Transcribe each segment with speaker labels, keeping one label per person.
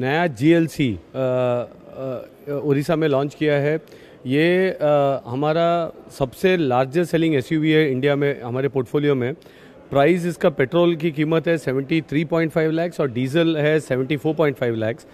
Speaker 1: नया जीएलसी उड़ीसा में लॉन्च किया है। ये आ, हमारा सबसे लार्जेस्ट सेलिंग एसयूवी है इंडिया में हमारे पोर्टफोलियो में। प्राइस इसका पेट्रोल की कीमत है 73.5 लैक्स और डीजल है 74.5 लैक्स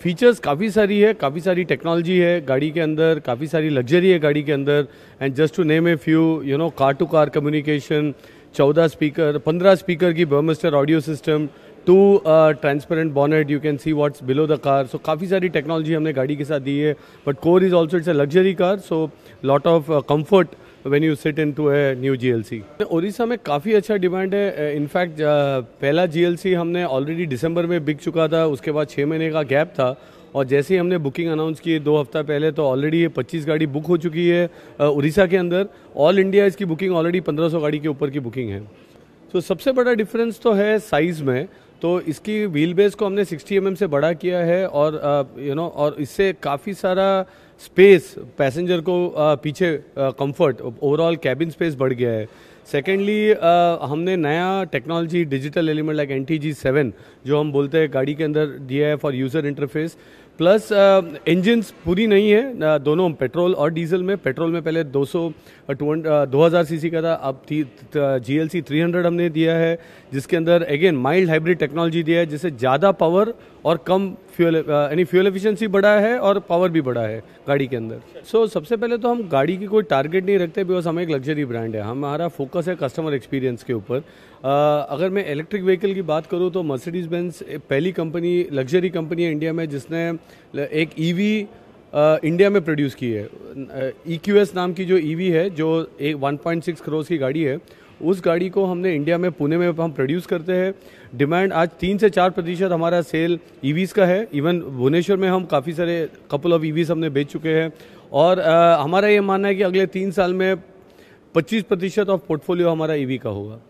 Speaker 1: फीचर्स काफ़ी सारी है काफ़ी सारी टेक्नोलॉजी है गाड़ी के अंदर काफ़ी सारी लग्जरी है गाड़ी के अंदर। And just to name a few you know car to car communication चौदह स्पीकर पंद्रह स्पीकर की Burmester audio system to transparent bonnet you can see what's below the car so काफ़ी सारी टेक्नोलॉजी हमने गाड़ी के साथ दी है but core is also it's a luxury car so lot of comfort when you sit in to a new G L C Odisha में काफ़ी अच्छा डिमांड है. इनफैक्ट पहला जी एल सी हमने ऑलरेडी दिसंबर में बिक चुका था, उसके बाद छः महीने का गैप था, और जैसे ही हमने बुकिंग अनाउंस की दो हफ़्ता पहले तो ऑलरेडी ये पच्चीस गाड़ी बुक हो चुकी है उड़ीसा के अंदर. ऑल इंडिया इसकी बुकिंग ऑलरेडी पंद्रह सौ गाड़ी के ऊपर की बुकिंग है. तो सबसे बड़ा डिफरेंस तो है साइज़ में तो इसकी व्हील बेस को हमने 60 एम mm से बड़ा किया है और यू uh, नो और इससे काफ़ी सारा स्पेस पैसेंजर को uh, पीछे कंफर्ट ओवरऑल कैबिन स्पेस बढ़ गया है। सेकेंडली uh, हमने नया technology digital element like N T G seven जो हम बोलते हैं गाड़ी के अंदर दिया है for user interface plus engines पूरी नहीं है uh, दोनों पेट्रोल और डीजल में। पेट्रोल में पहले 200 दो हज़ार सी का था अब G L C three hundred हमने दिया है जिसके अंदर अगेन माइल्ड हाइब्रिड टेक्नोलॉजी दिया है जिससे ज़्यादा पावर और कम फ्यूल यानी फ्यूल एफिशिएंसी बढ़ा है और पावर भी बढ़ा है। गाड़ी के अंदर। सो so, सबसे पहले तो हम गाड़ी की कोई टारगेट नहीं रखते बिकॉज़ हम एक लग्जरी ब्रांड है। हमारा फोकस है कस्टमर एक्सपीरियंस के ऊपर। अगर मैं इलेक्ट्रिक व्हीकल की बात करूँ तो मर्सिडीज बेंस पहली कंपनी लग्जरी कंपनी है इंडिया में जिसने एक ईवी इंडिया में प्रोड्यूस की है। ई e नाम की जो ईवी है जो एक 1.6 करोड़ की गाड़ी है उस गाड़ी को हमने इंडिया में पुणे में हम प्रोड्यूस करते हैं। डिमांड आज तीन से चार प्रतिशत हमारा सेल ईवीज का है। इवन भुवनेश्वर में हम काफ़ी सारे कपल ऑफ़ ईवीज हमने बेच चुके हैं। और आ, हमारा ये मानना है कि अगले तीन साल में 25 प्रतिशत ऑफ़ पोर्टफोलियो हमारा ईवी का होगा।